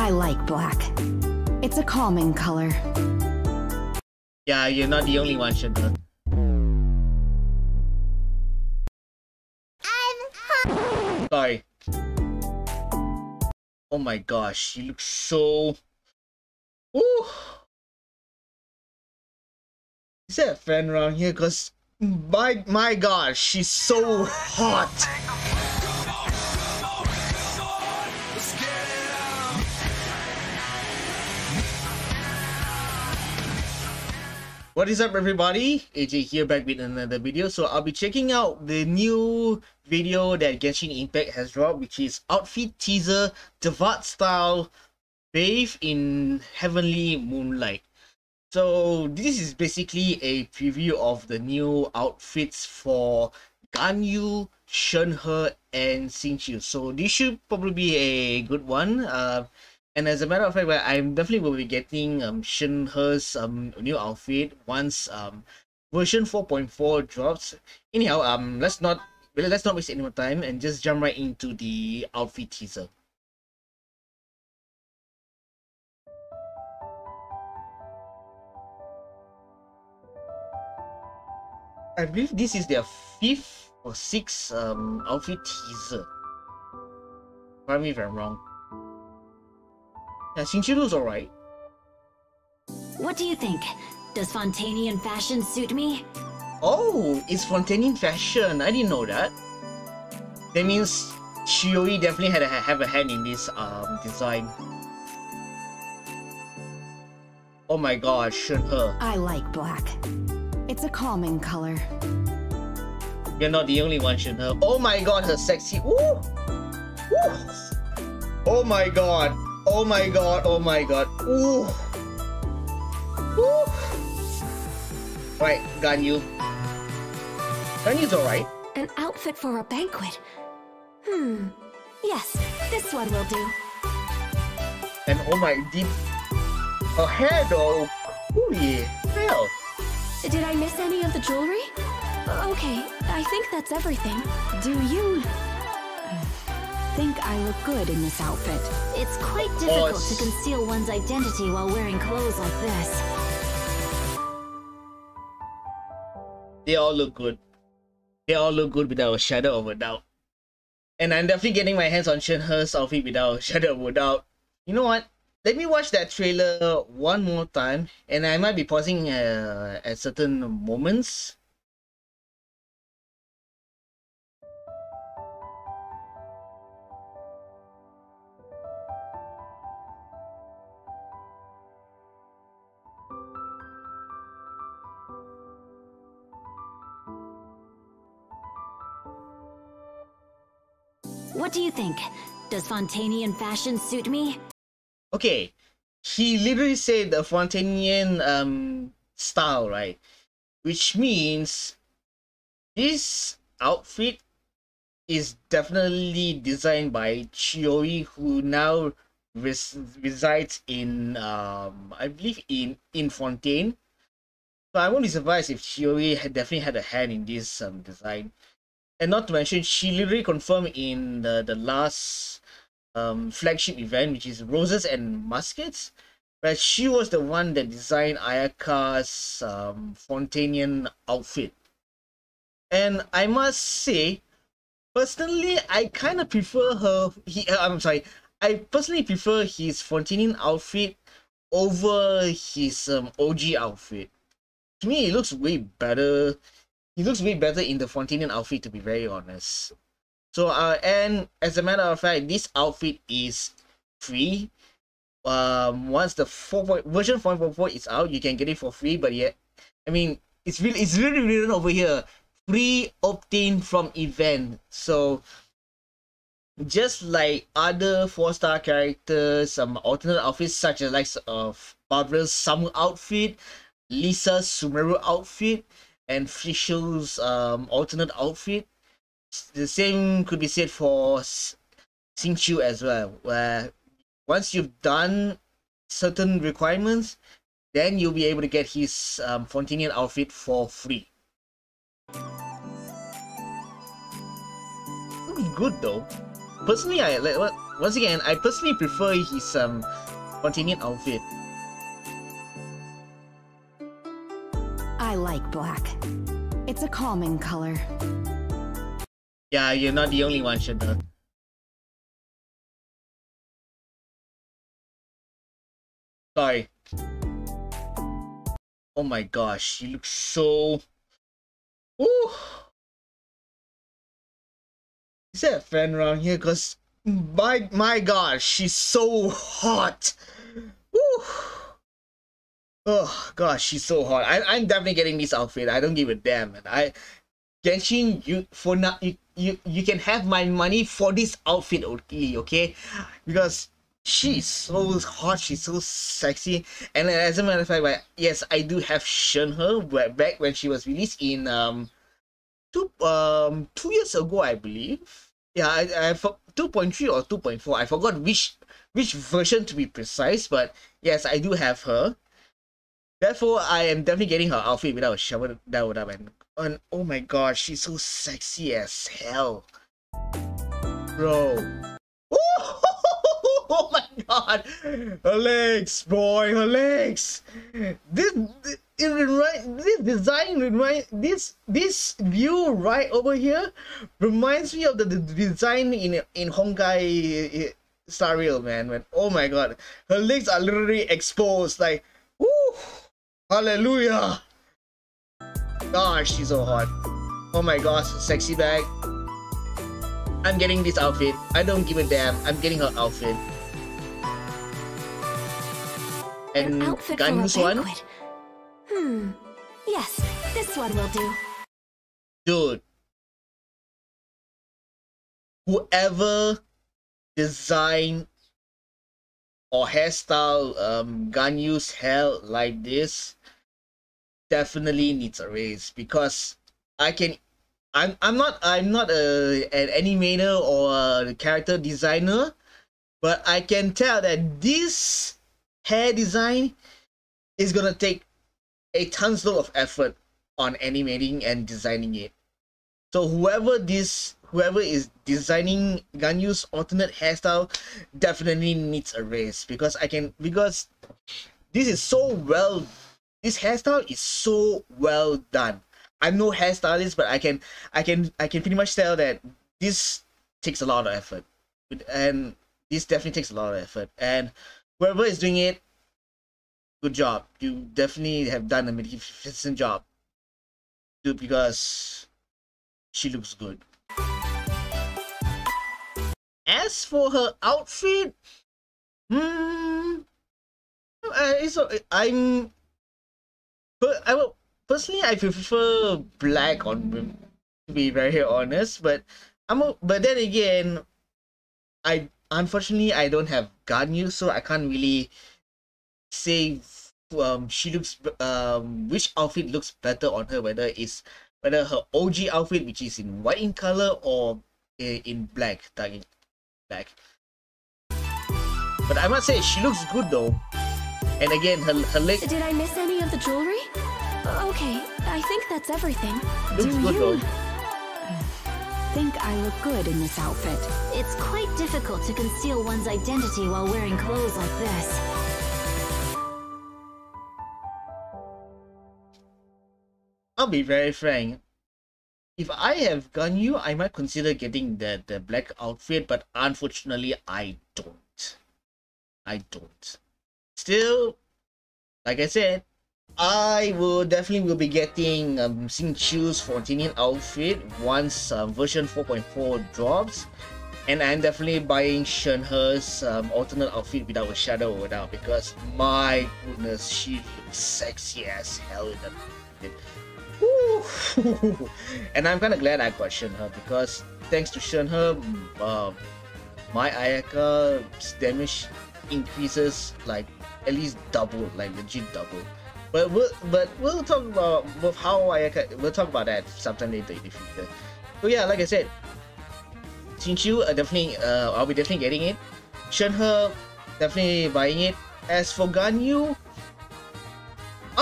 I like black. It's a calming color. Yeah, you're not the only one, Shenhe. Sorry. Oh my gosh, she looks so... Ooh. Is there a fan around here? Cause my my gosh, she's so hot. What is up everybody? AJ here back with another video. So I'll be checking out the new video that Genshin Impact has dropped which is outfit teaser Teyvat style bathe in heavenly moonlight. So this is basically a preview of the new outfits for Ganyu, Shenhe and Xingqiu. So this should probably be a good one. Uh, and as a matter of fact, well, I'm definitely will be getting um Shenhe's um new outfit once um version 4.4 drops. Anyhow, um let's not let's not waste any more time and just jump right into the outfit teaser. I believe this is their fifth or sixth um outfit teaser. Correct me if I'm wrong. Yeah, Xingqiu's alright. What do you think? Does Fontainian fashion suit me? Oh, it's Fontainian fashion. I didn't know that. That means Chiori definitely had a, have a hand in this um design. Oh my god, Shenhe. I like black. It's a calming color. You're not the only one, Shenhe. Oh my god, her sexy. Ooh! Ooh! Oh my god. Oh my god, oh my god. Ooh. Ooh. Right, Ganyu. Ganyu's alright. An outfit for a banquet. Hmm. Yes, this one will do. And oh my deep her hair though. Holy hell. Did I miss any of the jewelry? Okay, I think that's everything. Do you think I look good in this outfit? It's quite difficult Oh, to conceal one's identity while wearing clothes like this. They all look good. They all look good without a shadow of a doubt. And I'm definitely getting my hands on Shenhe's outfit without a shadow of a doubt. You know what? Let me watch that trailer one more time and I might be pausing uh, at certain moments. What do you think? Does Fontainian fashion suit me? Okay, he literally said the Fontainian um style, right? Which means this outfit is definitely designed by Chiori, who now res- resides in um I believe in in Fontaine. So I won't be surprised if Chiori had definitely had a hand in this um design. And not to mention, she literally confirmed in the, the last um, flagship event, which is Roses and Muskets, where she was the one that designed Ayaka's um, Fontainian outfit. And I must say, personally, I kind of prefer her. He, uh, I'm sorry, I personally prefer his Fontainian outfit over his um, OG outfit. To me, it looks way better. He looks way better in the Fontainian outfit, to be very honest. So uh and as a matter of fact, this outfit is free. Um once the 4 point, version 4.4 is out, you can get it for free, but yet I mean it's really it's really written over here. Free obtained from event. So just like other four star characters, some alternate outfits such as like of Barbara's summer outfit, Lisa's Sumeru outfit, and Fischl's um alternate outfit the same could be said for Xingqiu as well, where once you've done certain requirements, then you'll be able to get his um, Fontainian outfit for free. Looks good though. Personally, I like once again, I personally prefer his um Frontinian outfit. I like black. It's a calming color. Yeah, you're not the only one, Shenhe. Sorry. Oh my gosh, she looks so... Ooh! Is there a fan around here? Cause my my gosh, she's so hot. Ooh! Oh gosh, she's so hot. I, I'm definitely getting this outfit. I don't give a damn. Man. I Genshin, you for now you, you you can have my money for this outfit only, okay? Because she's so hot, she's so sexy, and as a matter of fact, like, yes, I do have Shenhe back when she was released in um two um two years ago, I believe. Yeah, I I two point three or two point four. I forgot which which version to be precise, but yes, I do have her. Therefore, I am definitely getting her outfit without a shower doubt, and and oh my god, she's so sexy as hell. Bro. Oh my god! Her legs, boy, her legs! This, it remind, this design remind this this view right over here reminds me of the, the design in in Honkai eh, Star Rail, man. When, oh my god, her legs are literally exposed, like! Hallelujah! Gosh, she's so hot. Oh my gosh, sexy bag. I'm getting this outfit. I don't give a damn. I'm getting her outfit. And Ganyu's one? Hmm. Yes, this one will do. Dude. Whoever design or hairstyle um use hair like this definitely needs a raise because I can I'm I'm not I'm not a an animator or a character designer, but I can tell that this hair design is gonna take a tons of effort on animating and designing it. So whoever this whoever is designing Ganyu's alternate hairstyle definitely needs a raise because I can because this is so well this hairstyle is so well done. I'm no hairstylist, but I can I can I can pretty much tell that this takes a lot of effort. And this definitely takes a lot of effort. And whoever is doing it, good job. You definitely have done a magnificent job. Dude, because she looks good. As for her outfit, hmm, uh, it's, I'm but I will personally I prefer black on to be very honest. But I'm a, but then again, I unfortunately I don't have Ganyu, so I can't really say um she looks um which outfit looks better on her whether it's whether her OG outfit which is in white in color or eh, in black dark in black but I must say she looks good though and again her, her leg did I miss any of the jewelry uh, Okay, I think that's everything. Looks Do good, you though. think I look good in this outfit? It's quite difficult to conceal one's identity while wearing clothes like this. I'll be very frank. If I have Ganyu, I might consider getting the, the black outfit, but unfortunately, I don't. I don't. Still, like I said, I will definitely will be getting um, Xingqiu's Frontinian outfit once um, version 4.4 drops. And I'm definitely buying Shenhe's um, alternate outfit without a shadow a because my goodness, she looks sexy as hell in that outfit. and I'm kind of glad I got Shenhe because thanks to Shenhe, uh, my Ayaka damage increases like at least double, like legit double. But we'll but we'll talk about with how I we'll talk about that sometime later in the future. So yeah, like I said, Xingqiu uh, definitely uh, I'll be definitely getting it. Shenhe definitely buying it. As for Ganyu,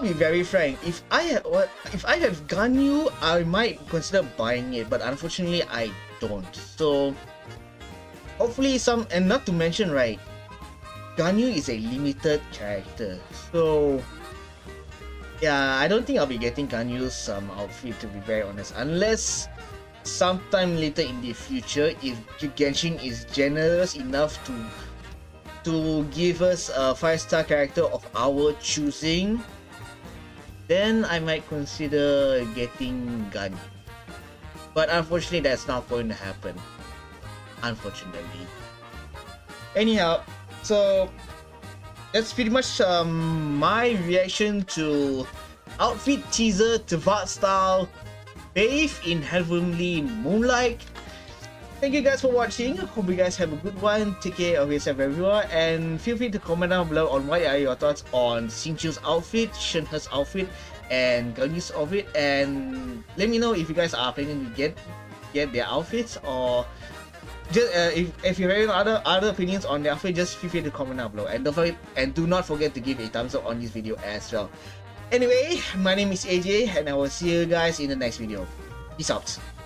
I'll be very frank. If I have what if I have Ganyu, I might consider buying it, but unfortunately I don't. So hopefully some and not to mention right Ganyu is a limited character so yeah I don't think I'll be getting Ganyu's um, outfit to be very honest unless sometime later in the future if Genshin is generous enough to to give us a 5 star character of our choosing then I might consider getting Ganyu but unfortunately that's not going to happen. Unfortunately. Anyhow so that's pretty much um, my reaction to outfit teaser to Teyvat style bathe in heavenly moonlight thank you guys for watching. Hope you guys have a good one. Take care of yourself everyone. And feel free to comment down below on what are your thoughts on Xingqiu's outfit Shenhe's outfit and Ganyu's outfit. And let me know if you guys are planning to get get their outfits or just uh, if, if you have any other other opinions on the outfit just feel free to comment down below. And don't forget and do not forget to give a thumbs up on this video as well. Anyway my name is AJ and I will see you guys in the next video. Peace out